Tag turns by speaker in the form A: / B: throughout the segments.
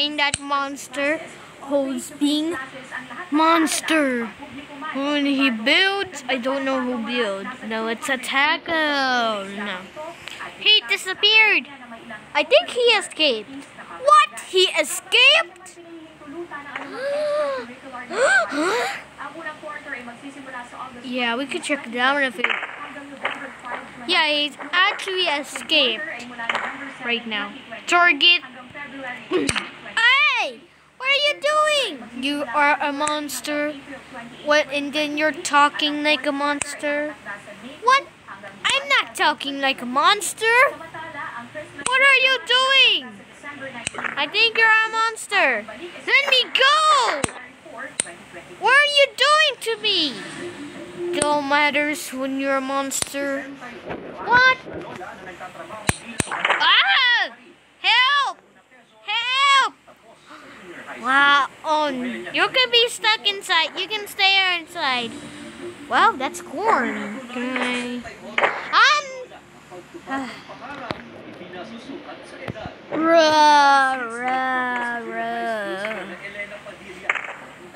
A: find that monster who's being monster. When he builds, I don't know who built. No, it's a tackle. No. He disappeared. I think he escaped. What? He escaped? yeah, we could check it out if it... Yeah, he's actually escaped right now. Target. Hey! What are you doing? You are a monster. What? And then you're talking like a monster? What? I'm not talking like a monster. What are you doing? I think you're a monster. Let me go! What are you doing to me? Don't matters when you're a monster. What? Ah! Wow. Oh, you can be stuck inside. You can stay here inside. Well, that's corn. Okay. Um. Ruh, ruh!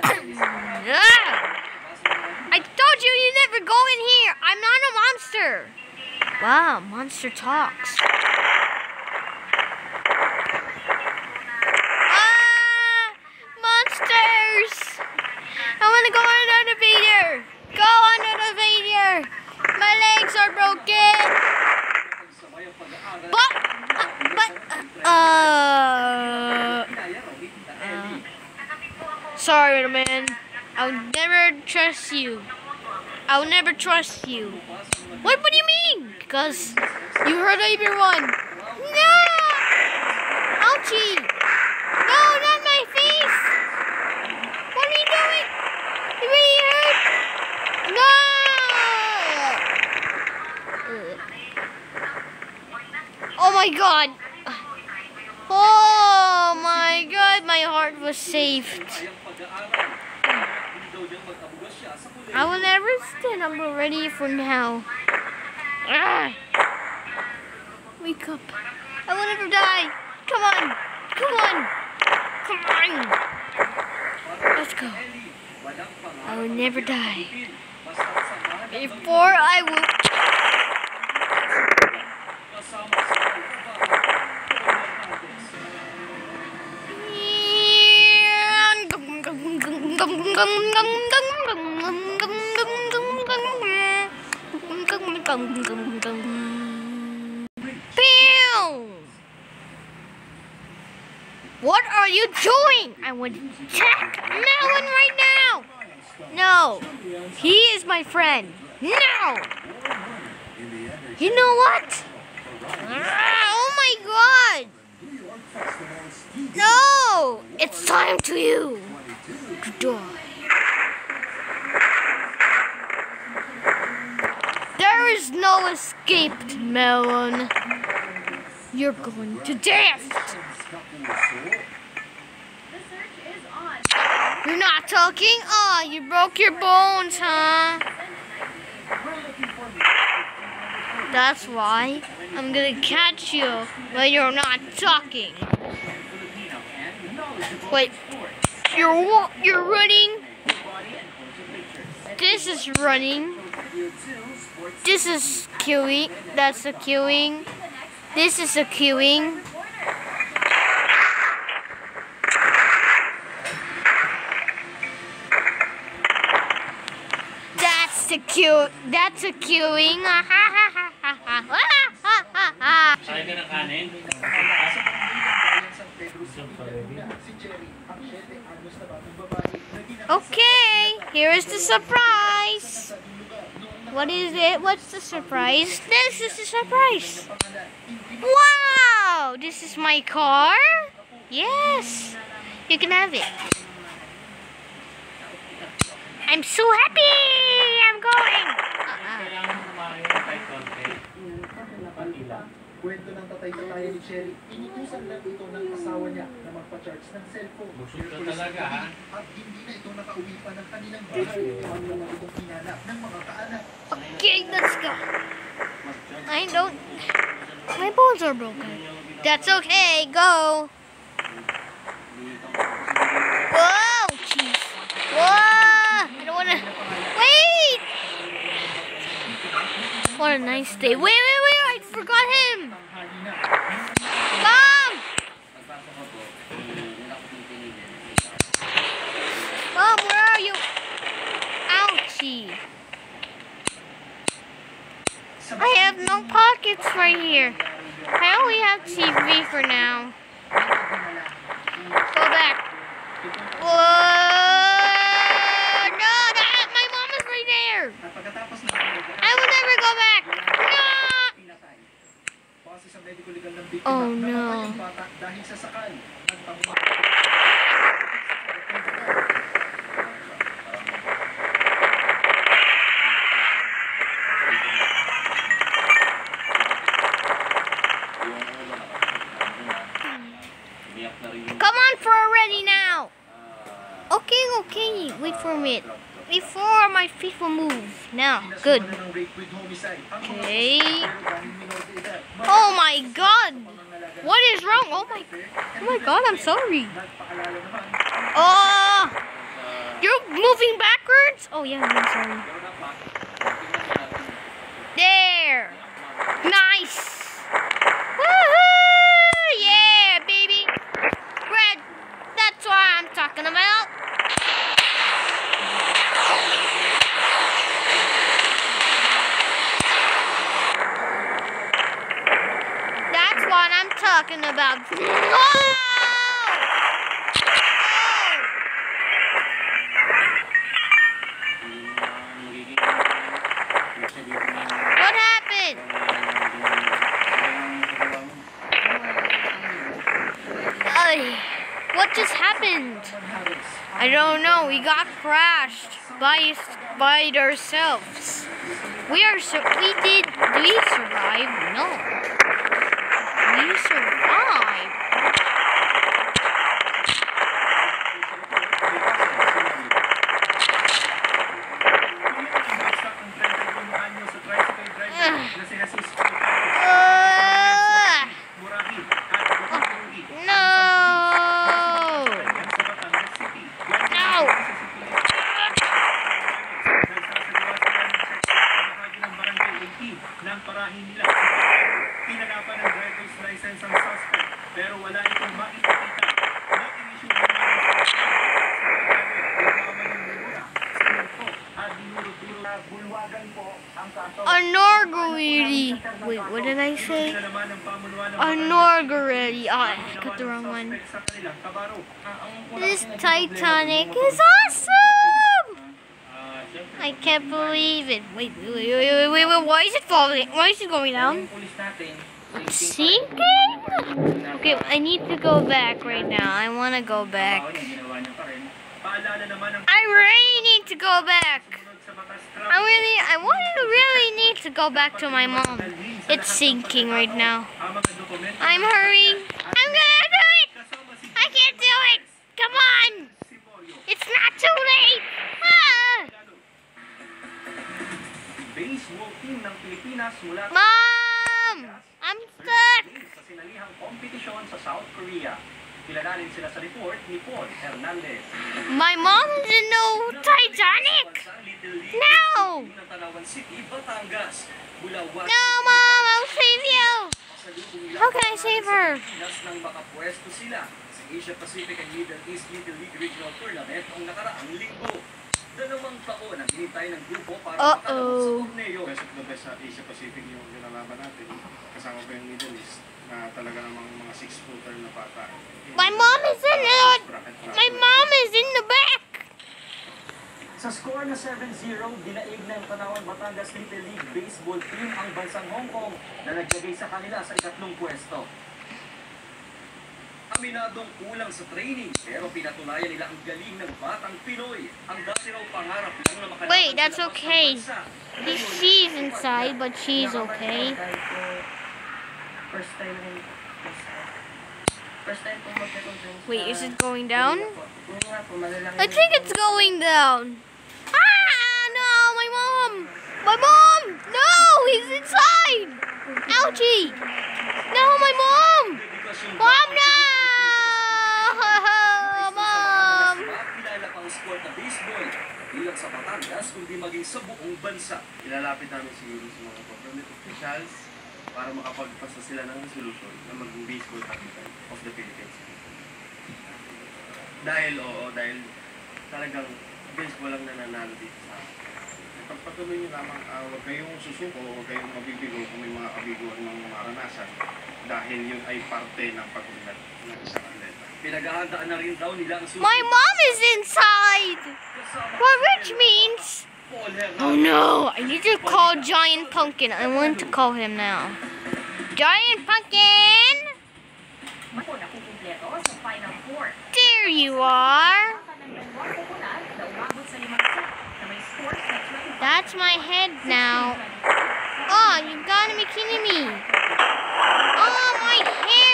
A: I told you you never go in here. I'm not a monster. Wow, monster talks. Ah, monsters! To go on an elevator. Go on an elevator. My legs are broken. But, but, uh, uh, sorry, man. I'll never trust you. I'll never trust you. What? What do you mean? Because you hurt everyone. No! Ouchie! No, not my face! What are you doing? You really hurt? No! Oh my god! Oh my god, my heart was saved. I will never stand up already for now. Ah. Wake up. I will never die. Come on. Come on. Come on. Let's go. I will never die. Before I will... I would attack Melon right now. No, he is my friend. No. You know what? Ah, oh my god. No, it's time to you to die. There is no escape, Melon. You're going to death. Not talking? Oh, you broke your bones, huh? That's why I'm gonna catch you when you're not talking. Wait, you're you're running. This is running. This is queuing. That's a queuing. This is a queuing. Cute. That's a queuing.
B: Kaya ka ng kanin?
A: Okay, here is the surprise. What is it? What's the surprise? This is the surprise. Wow, this is my car. Yes, you can have it. I'm so happy. I'm going.
B: Kailangan kumain kahit konti. Patila.
C: Kwento ng tatay tatay ni Sherry, inutusan lang ito ng asawa niya na magpa-charge ng cellphone.
B: Busog ka talaga, ha?
C: At hindi na ito nakauwi pa ng kanilang bahay. Ang lang itong hinanap ng mga kaanak.
A: Okay, let's go. I don't. My bones are broken. That's okay. Go. Whoa, jeez. Whoa! I don't wanna. Wait! What a nice day. Wait, wait, wait! I forgot him! Mom! Mom, where are you? Ouchie. I have no pockets right here. I only have TV for now. Go back. Whoa! No, that, my mom is right there.
C: At pagkatapos ng
A: I will never go back. No!
C: pinatay. Base sa medical legal ng biktima,
A: Oh,
C: oh,
A: no.
C: ang bata dahil sa sakal. Nagpamula.
A: Come on for already now. Okay, okay. Wait for a minute. Before my feet will move. Now, good.
C: Kinasuhan na ng rape with homicide. Ang mga
A: Okay. Oh my God. What is wrong? Oh my. Oh my God. I'm sorry. Oh. You're moving backwards. Oh yeah. I'm sorry. What happened? Ay, what just happened? I don't know. We got crashed by by ourselves. We are sur- we did we survive? No. We survived. Uh, no. No.
C: ng parahin nila. Pinanapan ng driver's license ang suspect pero wala itong maipakita na inisyu ng at dinuro-duro na bulwagan po ang kaso.
A: Anorgally. Wait, what did I say? Anorgally. Oh, I got the wrong one. This Titanic is awesome! I can't believe it. Wait, wait, wait, wait, wait, wait, why is it falling? Why is it going down? It's sinking? Okay, I need to go back right now. I want to go back. I really need to go back. I really, I really need to go back to my mom. It's sinking right now. I'm hurrying. I'm gonna do it! I can't do it! Come on! It's not too late! Ah! Mom! I'm stuck! My mom didn't know Titanic! No!
C: Ng Tanauan City, Batangas. Bulawan.
A: No, Mom! I'll save you! How can I save her?
C: Pinas nang makapwesto sila sa Asia Pacific and Middle East Little League Regional Tournament noong nakaraang linggo. Dalawang taon ang hinintay ng grupo para
A: Uh-oh.
C: makalabot sa torneo.
D: Best of the best sa Asia Pacific yung nilalaban natin. Kasama pa yung Middle East na talaga namang mga six-footer na bata.
A: My mom is in it!
D: Na.
A: My mom is in the!
C: Sa score na 7-0, dinaig ng Tanawan Batangas Little League Baseball Team ang bansang Hong Kong na naglagay sa kanila sa ikatlong pwesto. Aminadong kulang sa training pero pinatunayan nila ang galing ng batang Pinoy. Ang dati raw pangarap lang na makalaban
A: Wait, that's okay. She- She's inside, but she's okay.
E: First time
A: Wait, is it going down? I think it's going down. My mom! No! He's inside! Ouchie! No, my mom! Mom, no!
C: Mom! Kilala pang sport na baseball. Ilang sa Batangas, kundi maging sa buong bansa.
F: Ilalapit namin siguro sa mga government officials para makapagpasa sila ng resolution na maging baseball capital of the Philippines. Dahil, oo, dahil talagang baseball ang nananalo dito sa atin. Pagpatuloy nyo lamang, ah, huwag kayong susuko, huwag kayong mabibigo kung may mga kabiguan ng maranasan dahil yun ay parte ng pag-unlad ng isang atleta.
C: Pinaghahandaan na rin daw nila ang susunod
A: My mom is inside!
C: kasama
A: What which means... Oh no, I need to call Giant Pumpkin. I want to call him now. Giant Pumpkin!
G: Ako na kukumpleto sa Final Four.
A: There you are. That's my head now. Oh, you gotta be kidding me. Oh, my hair.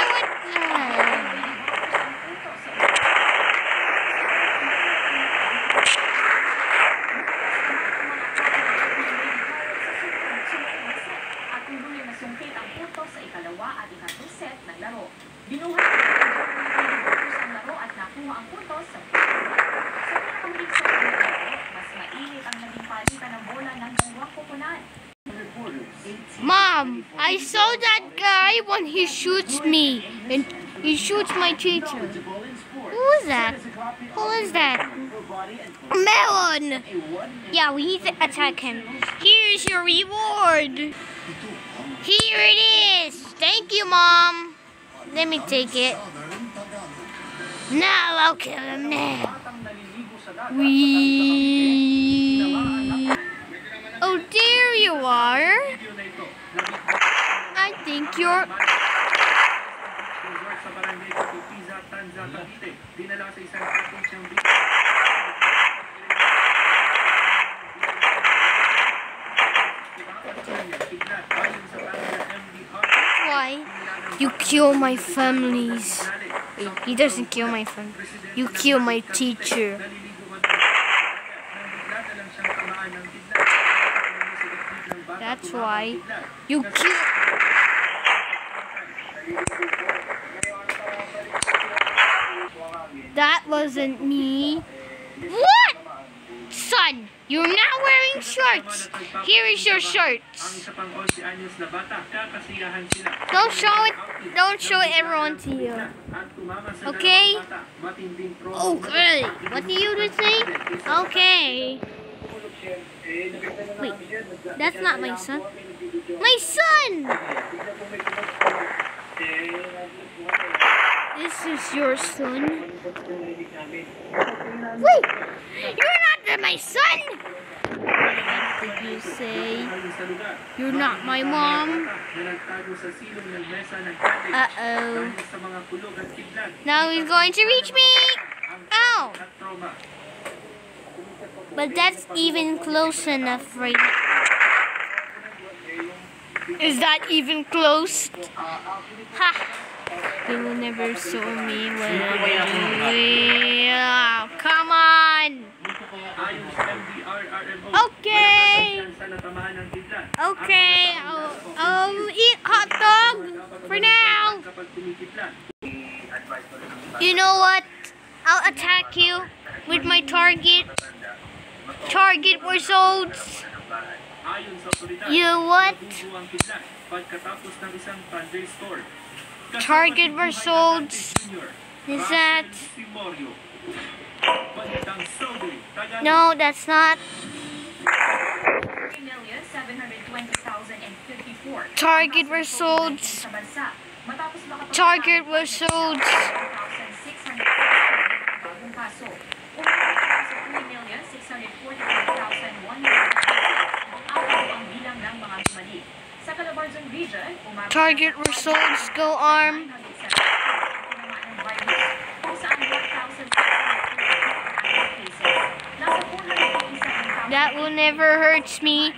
G: Ang laro at nakuha ang puntos sa Sa pinakamuling set ng laro, mas mainit ang naging palitan ng bola ng dalawang koponan.
A: Mom, I saw that guy when he shoots me. And he shoots my teacher. Who is that? Who is that? Melon! Yeah, we need to attack him. Here's your reward. Here it is. Thank you, Mom. Let me take it. Now I'll kill him now.
C: Batang Ayon sa pangalan ng MDR,
A: Why? You kill my families. He doesn't kill my family. You kill my teacher.
C: naliligo man sa dagat. Nang bigla na lang siyang tamaan ng bigla. Ng bata,
A: That's why. You kill. That wasn't me. What? Son, you're not wearing shorts. Here is your shorts.
C: isa pang 11 anyos na bata, kakasiyahan sila.
A: Don't show it. Don't show it everyone to you. Okay. Okay. What do you just say? Okay. Wait, that's not my son. My son! This is your son. Wait! You're not my son! Did you say? You're not my mom. Uh-oh. Now he's going to reach me! Ow!
C: At trauma.
A: But that's even close enough right now. Is that even close? Ha! They will never show me when I'm doing. Oh, come on!
C: Ayon sa MDR-RMO,
A: Okay!
C: sa natamaan ng kidlat.
A: Okay, I'll, I'll eat hot dog for now. You know what? I'll attack you with my target. Target results. You what? Target results. Is that? No, that's not.
G: 3,720,054.
A: Target results. Target results. Target results. Go arm. That will never hurt me.